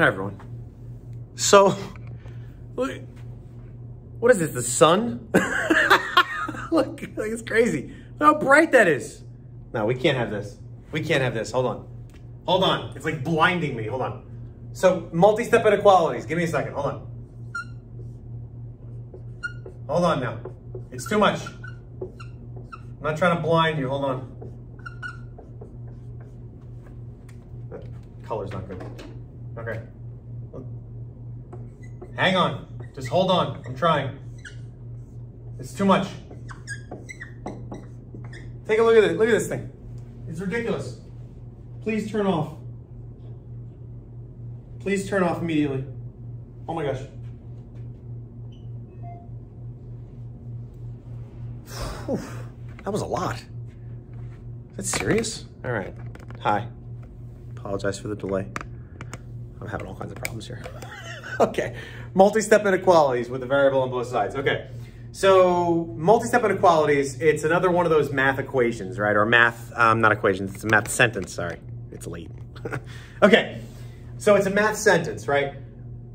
Hi, everyone. So, look, what is this, the sun? look, it's crazy. Look how bright that is. No, we can't have this. We can't have this. Hold on. Hold on. It's like blinding me. Hold on. So, multi-step inequalities. Give me a second. Hold on. Hold on now. It's too much. I'm not trying to blind you. Hold on. That color's not good. Okay. Hang on. Just hold on. I'm trying. It's too much. Take a look at it. Look at this thing. It's ridiculous. Please turn off. Please turn off immediately. Oh my gosh. Whew. That was a lot. Is that serious? All right. Hi. Apologize for the delay. I'm having all kinds of problems here. okay. Multi-step inequalities with a variable on both sides. Okay. So multi-step inequalities, it's another one of those math equations, right? Or math, um, not equations, it's a math sentence, sorry. It's late. okay. So it's a math sentence, right?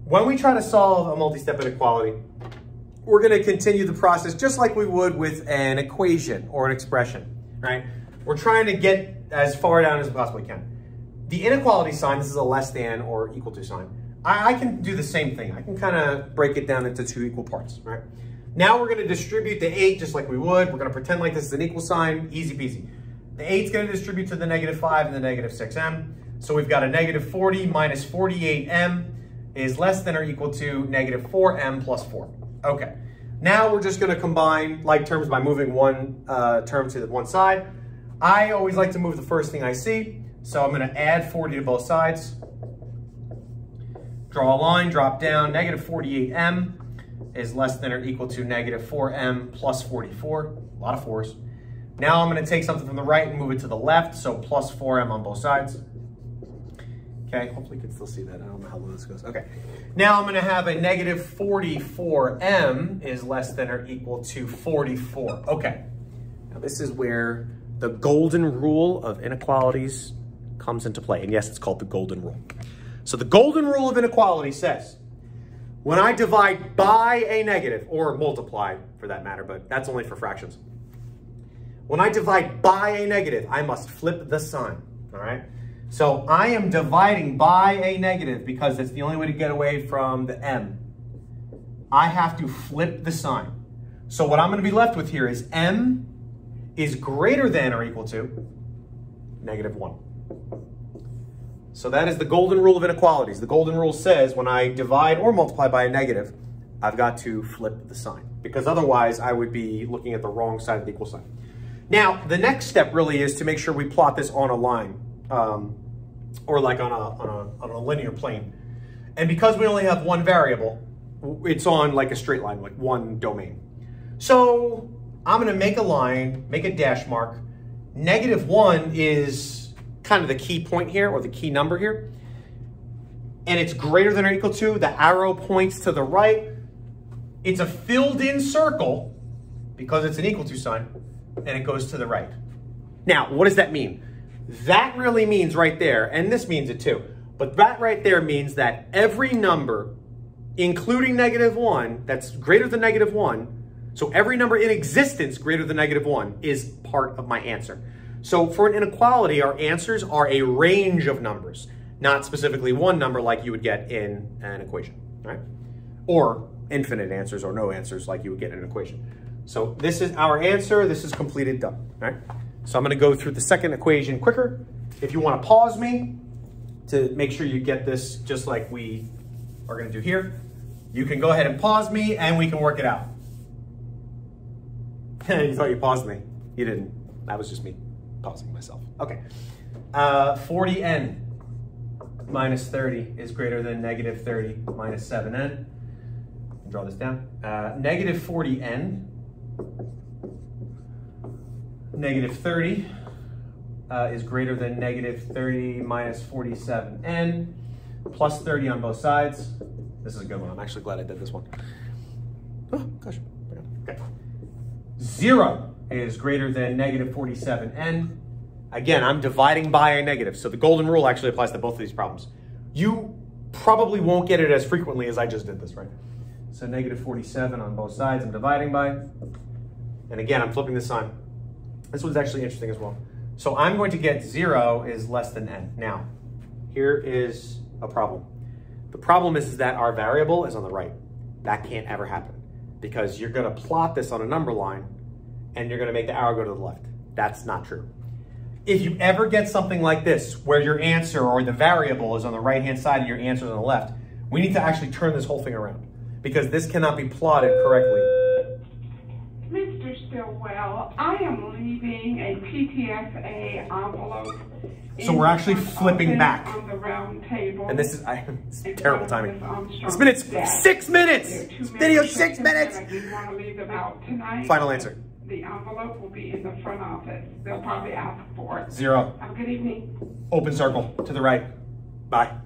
When we try to solve a multi-step inequality, we're gonna continue the process just like we would with an equation or an expression, right? We're trying to get as far down as we possibly can. The inequality sign, this is a less than or equal to sign, I, I can do the same thing. I can kind of break it down into two equal parts, right? Now we're gonna distribute the eight just like we would. We're gonna pretend like this is an equal sign, easy peasy. The eight's gonna distribute to the negative five and the negative six m. So we've got a negative 40 minus 48m is less than or equal to negative 4m plus 4. Okay, now we're just gonna combine like terms by moving one uh, term to the one side. I always like to move the first thing I see, so I'm gonna add 40 to both sides. Draw a line, drop down, negative 48m is less than or equal to negative 4m plus 44, a lot of fours. Now I'm gonna take something from the right and move it to the left, so plus 4m on both sides. Okay, hopefully you can still see that. I don't know how low this goes. Okay, now I'm gonna have a negative 44m is less than or equal to 44. Okay, now this is where the golden rule of inequalities comes into play. And yes, it's called the golden rule. So the golden rule of inequality says, when I divide by a negative, or multiply for that matter, but that's only for fractions. When I divide by a negative, I must flip the sign, all right? So I am dividing by a negative because it's the only way to get away from the m. I have to flip the sign. So what I'm going to be left with here is m is greater than or equal to negative 1. So that is the golden rule of inequalities. The golden rule says when I divide or multiply by a negative, I've got to flip the sign because otherwise I would be looking at the wrong side of the equal sign. Now, the next step really is to make sure we plot this on a line um, or like on a, on, a, on a linear plane. And because we only have one variable, it's on like a straight line, like one domain. So I'm gonna make a line, make a dash mark. Negative one is kind of the key point here or the key number here. And it's greater than or equal to, the arrow points to the right. It's a filled in circle because it's an equal to sign and it goes to the right. Now, what does that mean? That really means right there, and this means it too, but that right there means that every number, including negative one, that's greater than negative one, so every number in existence greater than negative one is part of my answer. So for an inequality, our answers are a range of numbers, not specifically one number like you would get in an equation, right? Or infinite answers or no answers like you would get in an equation. So this is our answer. This is completed done, right? So I'm gonna go through the second equation quicker. If you wanna pause me to make sure you get this just like we are gonna do here, you can go ahead and pause me and we can work it out. you thought you paused me. You didn't. That was just me pausing myself. Okay. Uh, 40n minus 30 is greater than negative 30 minus 7n. Draw this down. Uh, negative 40n, negative 30 uh, is greater than negative 30 minus 47n, plus 30 on both sides. This is a good one. I'm actually glad I did this one. Oh, gosh. Okay. Zero is greater than negative 47n. Again, I'm dividing by a negative, so the golden rule actually applies to both of these problems. You probably won't get it as frequently as I just did this, right? So negative 47 on both sides, I'm dividing by. And again, I'm flipping the sign. This one's actually interesting as well. So I'm going to get zero is less than n. Now, here is a problem. The problem is, is that our variable is on the right. That can't ever happen because you're gonna plot this on a number line and you're gonna make the arrow go to the left. That's not true. If you ever get something like this, where your answer or the variable is on the right-hand side and your answer is on the left, we need to actually turn this whole thing around because this cannot be plotted correctly. Mr. Stillwell, I am leaving a PTFA envelope. So we're actually flipping back. On the round table. And this is I, it's terrible timing. Minute's six minutes. Video six minutes. I didn't want to leave them out tonight. Final answer. The envelope will be in the front office. They'll probably ask for it. Zero. Have a good evening. Open circle to the right. Bye.